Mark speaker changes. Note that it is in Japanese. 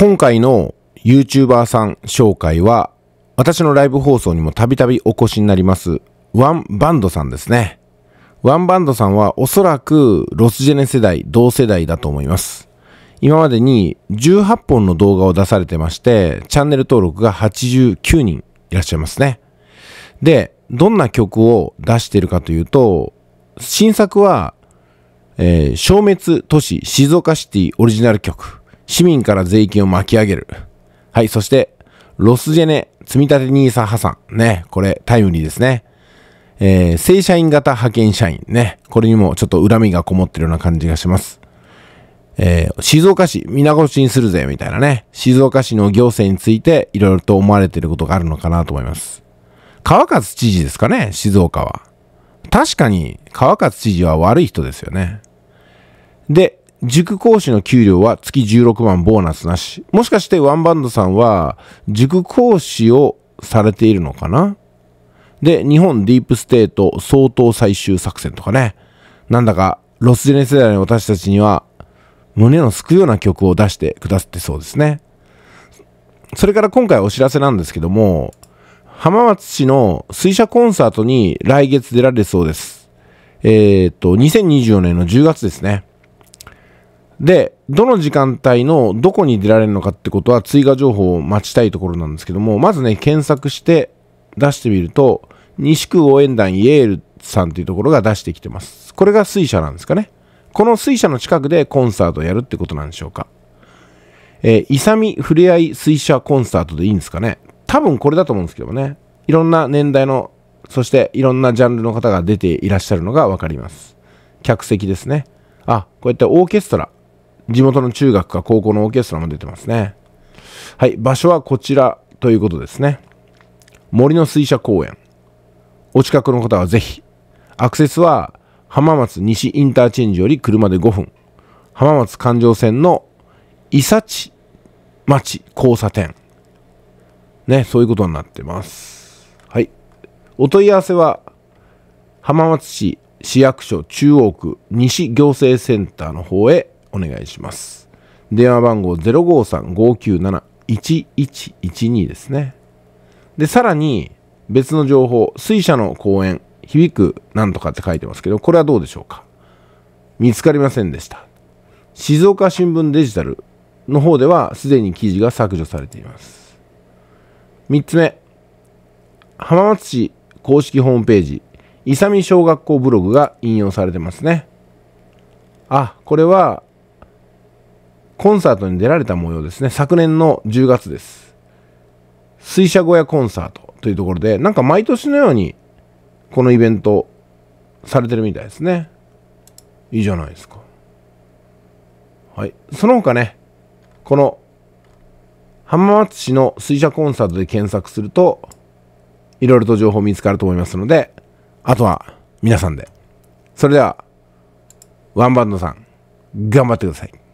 Speaker 1: 今回の YouTuber さん紹介は、私のライブ放送にもたびたびお越しになります、ワンバンドさんですね。ワンバンドさんはおそらくロスジェネ世代、同世代だと思います。今までに18本の動画を出されてまして、チャンネル登録が89人いらっしゃいますね。で、どんな曲を出してるかというと、新作は、えー、消滅都市静岡シティオリジナル曲、市民から税金を巻き上げる。はい、そして、ロスジェネ積立 NISA 破産。ね、これタイムリーですね。えー、正社員型派遣社員ね。これにもちょっと恨みがこもってるような感じがします。えー、静岡市、皆殺しにするぜ、みたいなね。静岡市の行政についていろいろと思われてることがあるのかなと思います。川勝知事ですかね、静岡は。確かに川勝知事は悪い人ですよね。で、塾講師の給料は月16万ボーナスなし。もしかしてワンバンドさんは塾講師をされているのかな？で、日本ディープステート相当最終作戦とかね。なんだか、ロスジェネ世代の私たちには、胸のすくような曲を出してくださってそうですね。それから今回お知らせなんですけども、浜松市の水車コンサートに来月出られそうです。えー、っと、2024年の10月ですね。で、どの時間帯のどこに出られるのかってことは追加情報を待ちたいところなんですけども、まずね、検索して出してみると、西区応援団イエールさんというところが出してきてます。これが水車なんですかね。この水車の近くでコンサートをやるってことなんでしょうか。えー、イサミふれあい水車コンサートでいいんですかね。多分これだと思うんですけどもね。いろんな年代の、そしていろんなジャンルの方が出ていらっしゃるのがわかります。客席ですね。あ、こうやってオーケストラ。地元の中学か高校のオーケストラも出てますね。はい、場所はこちらということですね。森の水車公園。お近くの方はぜひ。アクセスは浜松西インターチェンジより車で5分。浜松環状線の伊佐地町交差点。ね、そういうことになってます。はい。お問い合わせは、浜松市市役所中央区西行政センターの方へお願いします。電話番号053-597-1112ですね。で、さらに別の情報、水車の公園、響くなんとかって書いてますけど、これはどうでしょうか？見つかりませんでした。静岡新聞デジタルの方ではすでに記事が削除されています。3つ目、浜松市公式ホームページ、伊佐美小学校ブログが引用されてますね。あ、これは、コンサートに出られた模様ですね。昨年の10月です。水車小屋コンサートというところで、なんか毎年のように、このイベントされてるみたいですね。いいじゃないですか。はい。その他ね、この浜松市の水車コンサートで検索すると、いろいろと情報見つかると思いますので、あとは皆さんで。それでは、ワンバンドさん、頑張ってください。